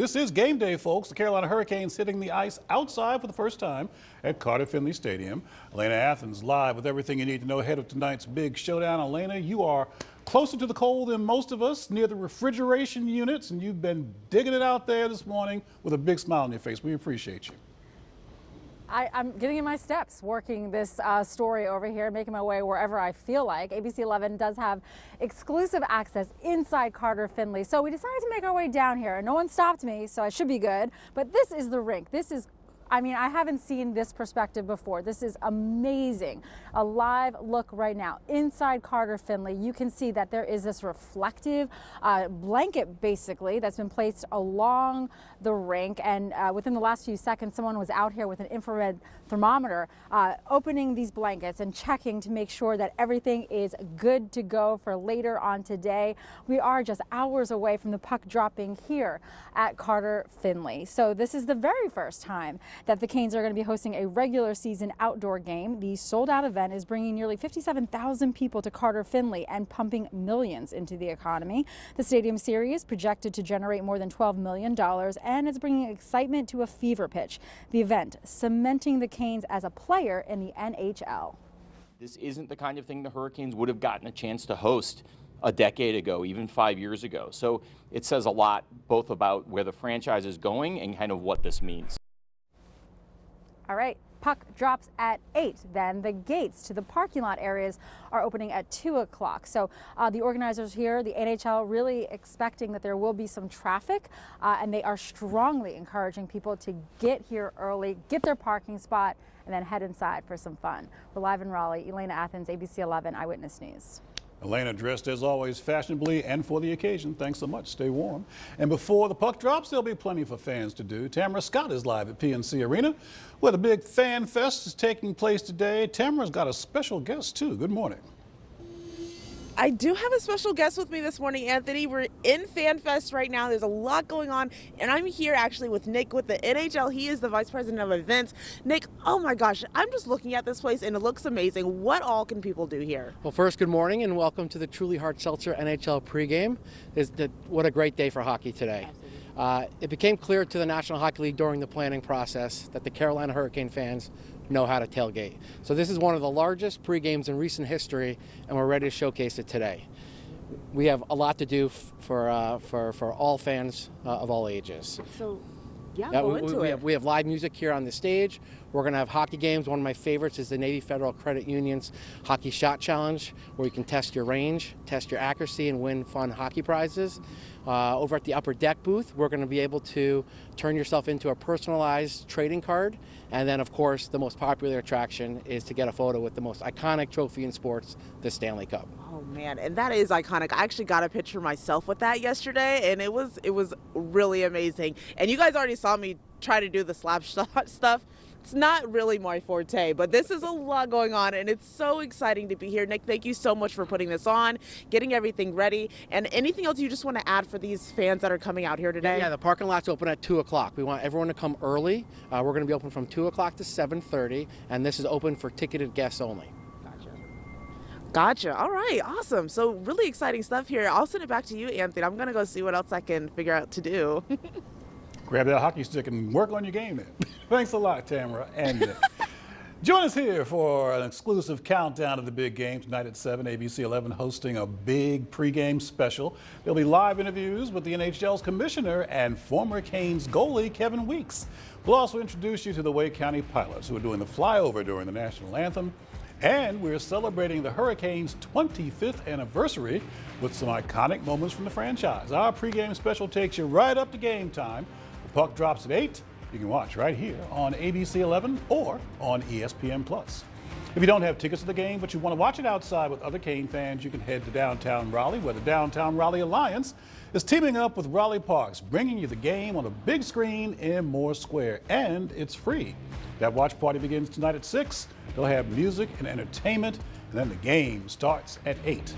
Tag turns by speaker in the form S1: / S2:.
S1: This is game day, folks. The Carolina Hurricanes hitting the ice outside for the first time at Carter Finley Stadium. Alaina Athens live with everything you need to know ahead of tonight's big showdown. Alaina, you are closer to the cold than most of us, near the refrigeration units, and you've been digging it out there this morning with a big smile on your face. We appreciate you.
S2: I, am getting in my steps working this uh, story over here, making my way wherever I feel like. ABC 11 does have exclusive access inside Carter Finley. So we decided to make our way down here. And no one stopped me, so I should be good. But this is the rink. This is I mean, I haven't seen this perspective before. This is amazing. A live look right now inside Carter Finley. You can see that there is this reflective uh, blanket, basically, that's been placed along the rink. And uh, within the last few seconds, someone was out here with an infrared thermometer, uh, opening these blankets and checking to make sure that everything is good to go for later on today. We are just hours away from the puck dropping here at Carter Finley. So this is the very first time that the Canes are going to be hosting a regular season outdoor game. The sold out event is bringing nearly 57,000 people to Carter Finley and pumping millions into the economy. The stadium series projected to generate more than $12 million and it's bringing excitement to a fever pitch. The event cementing the Canes as a player in the NHL.
S3: This isn't the kind of thing the Hurricanes would have gotten a chance to host a decade ago, even five years ago. So it says a lot both about where the franchise is going and kind of what this means.
S2: All right. Puck drops at 8. Then the gates to the parking lot areas are opening at 2 o'clock. So uh, the organizers here, the NHL, really expecting that there will be some traffic, uh, and they are strongly encouraging people to get here early, get their parking spot, and then head inside for some fun. We're live in Raleigh. Elena Athens, ABC 11 Eyewitness News.
S1: Alaina dressed as always fashionably and for the occasion. Thanks so much. Stay warm. And before the puck drops, there'll be plenty for fans to do. Tamara Scott is live at PNC Arena where the big fan fest is taking place today. Tamara's got a special guest too. Good morning.
S4: I do have a special guest with me this morning, Anthony. We're in FanFest right now. There's a lot going on, and I'm here actually with Nick with the NHL. He is the vice president of events. Nick, oh my gosh, I'm just looking at this place and it looks amazing. What all can people do here?
S5: Well, first, good morning and welcome to the Truly Hard Seltzer NHL pregame. Is what a great day for hockey today. Uh, it became clear to the National Hockey League during the planning process that the Carolina Hurricane fans know how to tailgate. So this is one of the largest pre-games in recent history, and we're ready to showcase it today. We have a lot to do for uh, for for all fans uh, of all ages.
S4: So yeah, yeah
S5: we,
S4: we,
S5: have, we have live music here on the stage. We're going to have hockey games. One of my favorites is the Navy Federal Credit Union's Hockey Shot Challenge, where you can test your range, test your accuracy, and win fun hockey prizes. Uh, over at the upper deck booth, we're going to be able to turn yourself into a personalized trading card. And then, of course, the most popular attraction is to get a photo with the most iconic trophy in sports, the Stanley Cup.
S4: Oh man, and that is iconic. I actually got a picture myself with that yesterday, and it was it was really amazing. And you guys already saw me try to do the slap shot stuff. It's not really my forte, but this is a lot going on, and it's so exciting to be here. Nick, thank you so much for putting this on, getting everything ready, and anything else you just want to add for these fans that are coming out here today?
S5: Yeah, the parking lot's open at 2 o'clock. We want everyone to come early. Uh, we're going to be open from 2 o'clock to 7.30, and this is open for ticketed guests only.
S4: Gotcha. Gotcha. All right. Awesome. So really exciting stuff here. I'll send it back to you, Anthony. I'm gonna go see what else I can figure out to do.
S1: Grab that hockey stick and work on your game then. Thanks a lot, Tamara. And uh, join us here for an exclusive countdown of the big game tonight at 7. ABC 11 hosting a big pregame special. There'll be live interviews with the NHL's commissioner and former Canes goalie Kevin Weeks. We'll also introduce you to the Wake County Pilots who are doing the flyover during the national anthem. And we're celebrating the Hurricanes' 25th anniversary with some iconic moments from the franchise. Our pregame special takes you right up to game time. Puck drops at 8. You can watch right here on ABC 11 or on ESPN+. Plus. If you don't have tickets to the game, but you want to watch it outside with other Kane fans, you can head to downtown Raleigh, where the Downtown Raleigh Alliance is teaming up with Raleigh Parks, bringing you the game on a big screen in Moore Square, and it's free. That watch party begins tonight at 6. They'll have music and entertainment, and then the game starts at 8.